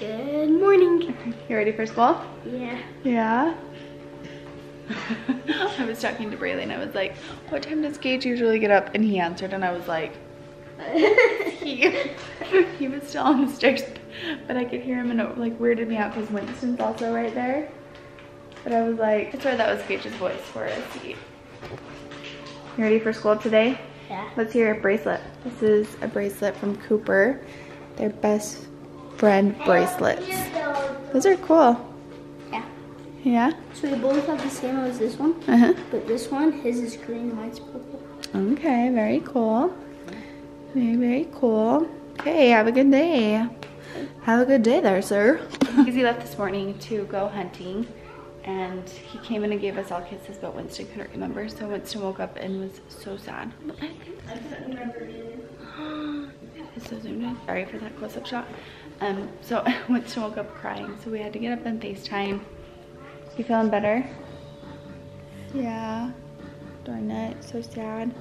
Good morning. You ready for school? Yeah. Yeah. I was talking to Braylon and I was like, what time does Gage usually get up? And he answered and I was like, he, he was still on the stairs, but I could hear him and it like weirded me out because Winston's also right there. But I was like, I swear that was Gage's voice for a seat. You ready for school today? Yeah. Let's hear a bracelet. This is a bracelet from Cooper. Their best friend bracelets. Those are cool. Yeah. Yeah? So we both have the same as this one, Uh-huh. but this one, his is green and mine's purple. Okay, very cool. Very, very cool. Okay, have a good day. Have a good day there, sir. Casey left this morning to go hunting and he came in and gave us all kisses, but Winston couldn't remember. So Winston woke up and was so sad. I couldn't remember either. It's so zoomed in. Sorry for that close-up shot. Um, so Winston woke up crying, so we had to get up and FaceTime. You feeling better? Yeah. Darn it, so sad.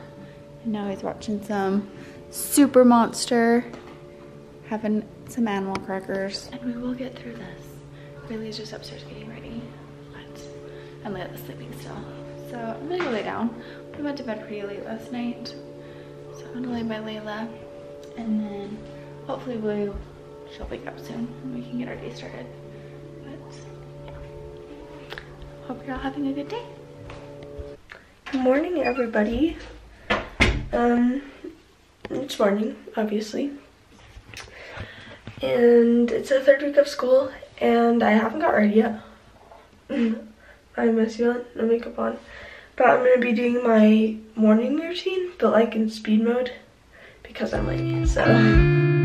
And now he's watching some Super Monster, having some animal crackers. And we will get through this. Riley's just upstairs getting ready, but and Layla's sleeping still. So I'm gonna go lay down. We went to bed pretty late last night. So I'm gonna lay by Layla and then hopefully we'll, she'll wake up soon and we can get our day started. But. Hope you're all having a good day. Good morning, everybody. Um, it's morning, obviously. And it's the third week of school, and I haven't got ready yet. I have on, no makeup on. But I'm to be doing my morning routine, but like in speed mode, because I'm late. So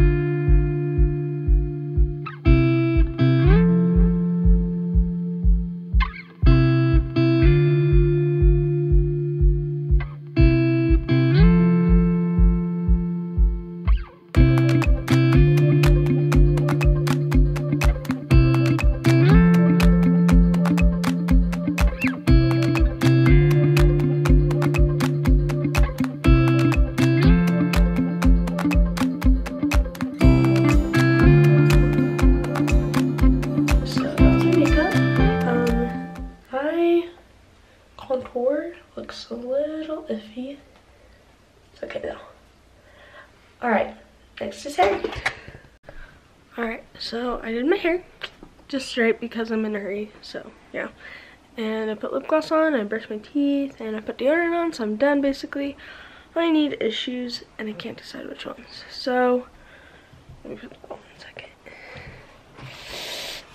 iffy. It's okay though. Alright, next is hair. Alright, so I did my hair just straight because I'm in a hurry, so yeah. And I put lip gloss on, I brushed my teeth, and I put deodorant on, so I'm done basically. All I need is shoes, and I can't decide which ones. So, let me put that on one second.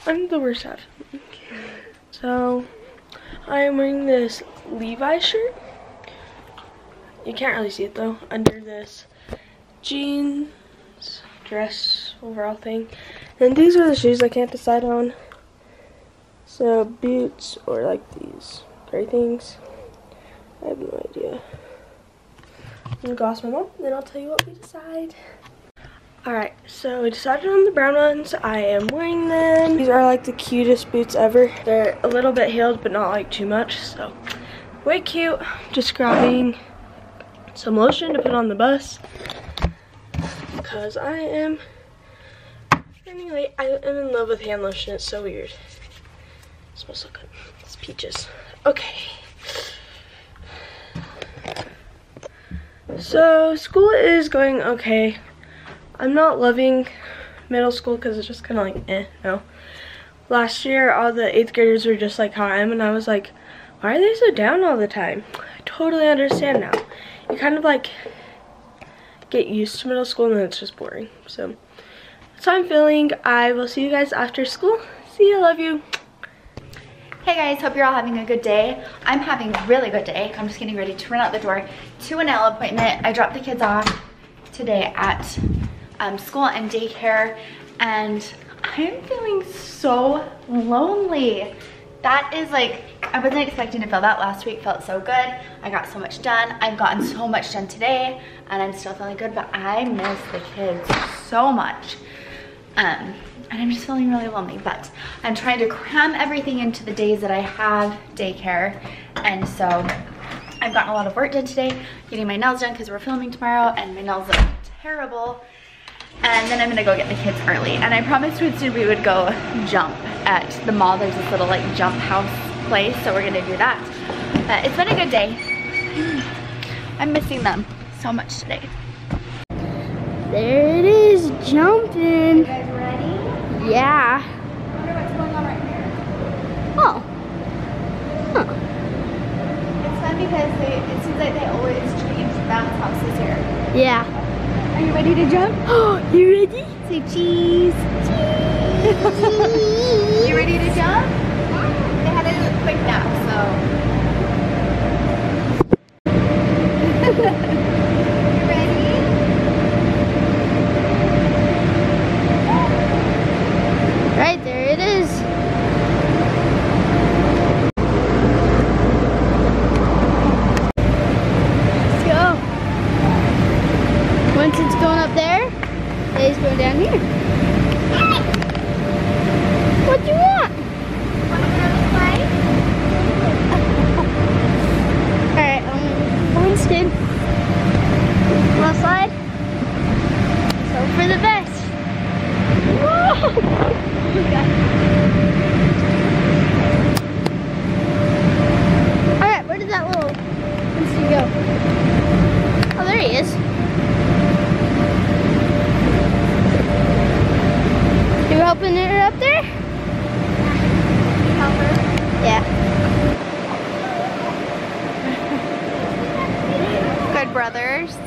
I'm the worst at it. So, I am wearing this Levi shirt. You can't really see it though. Under this jeans, dress, overall thing. And these are the shoes I can't decide on. So, boots or like these gray things. I have no idea. I'm gonna go ask my mom, then I'll tell you what we decide. Alright, so we decided on the brown ones. I am wearing them. These are like the cutest boots ever. They're a little bit heeled, but not like too much, so way cute. Just grabbing some lotion to put on the bus because I am late. I am in love with hand lotion. It's so weird. It smells so good. It's peaches. Okay. So school is going okay. I'm not loving middle school because it's just kind of like eh, no. Last year, all the eighth graders were just like how I am, and I was like, why are they so down all the time? I totally understand now. You kind of like get used to middle school, and then it's just boring. So that's how I'm feeling. I will see you guys after school. See you, love you. Hey guys, hope you're all having a good day. I'm having a really good day. I'm just getting ready to run out the door to an L appointment. I dropped the kids off today at um, school and daycare and I'm feeling so lonely. That is like, I wasn't expecting to feel that last week, felt so good. I got so much done. I've gotten so much done today and I'm still feeling good, but I miss the kids so much. Um, and I'm just feeling really lonely, but I'm trying to cram everything into the days that I have daycare. And so I've gotten a lot of work done today, getting my nails done because we're filming tomorrow and my nails look terrible. and then I'm gonna go get the kids early. And I promised Winston we would go jump at the mall. There's this little like jump house place, so we're gonna do that. But it's been a good day. Hmm. I'm missing them so much today. There it is, jumping. guys ready? Yeah. I wonder what's going on right. Oh. Huh. It's fun because they, it seems like they always change bounce houses here. Yeah. Are you ready to jump? Oh, you ready? Say cheese. cheese. you ready to jump? They had to do it quick now, so. you ready? Right there it is. Let's go. Once it's going up there, it's going down here. What do you want? Want to go this way? Alright, um, Winston. Wanna slide? So for the best. Alright, where did that little Winston go? Oh, there he is. You helping her up there? Help her. Yeah. Good brothers.